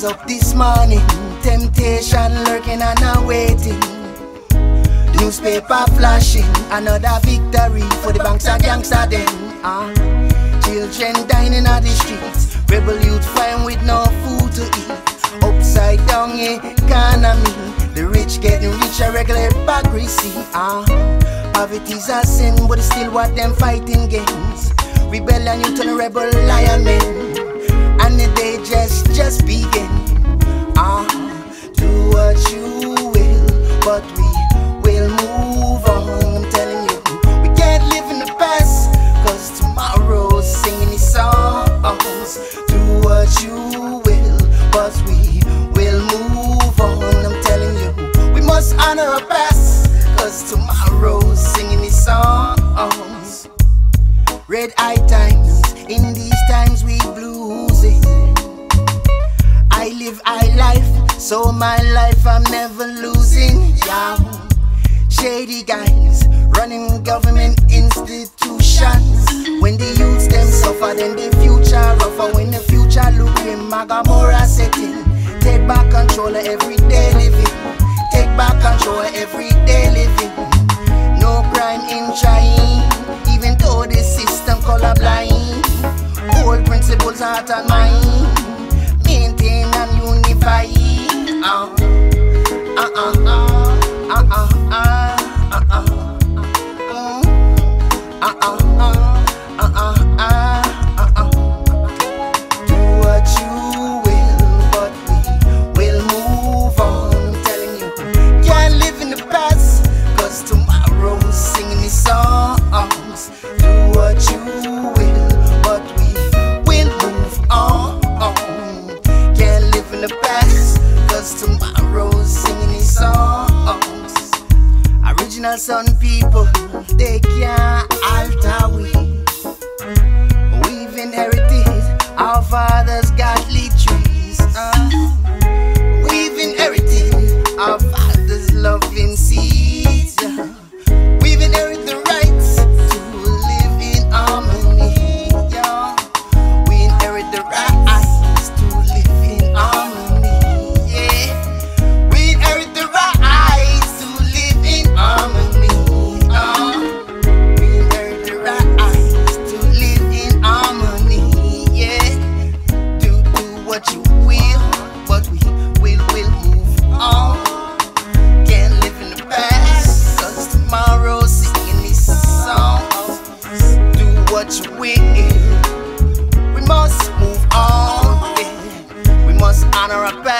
rise up this morning, temptation lurking and awaiting. Newspaper flashing, another victory for the banks and gangster then. Uh, children dining on the streets, rebel youth fine with no food to eat. Upside down economy, the rich getting richer, regular hypocrisy. Uh, poverty's a sin, but it's still what them fighting against. Rebellion, you turn rebel lion men, we will move on. I'm telling you, we must honor our past, cause tomorrow's singing these songs. Red eye times, in these times we bluesing. I live I life, so my life I'm never losing. Yeah. Shady guys running government institutions. When the youths them suffer, then the future rougher. When the future look grim, Magamora setting. Take back control of everyday living. Must honor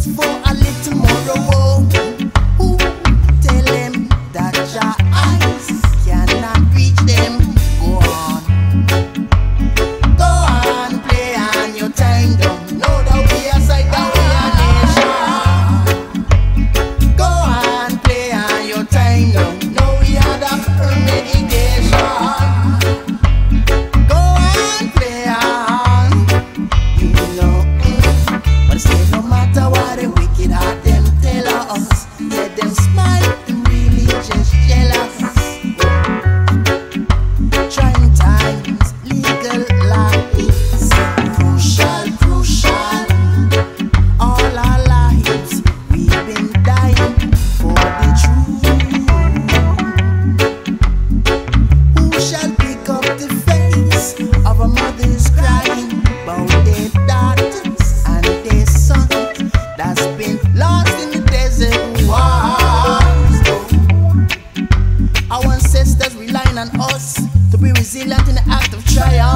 for Yeah.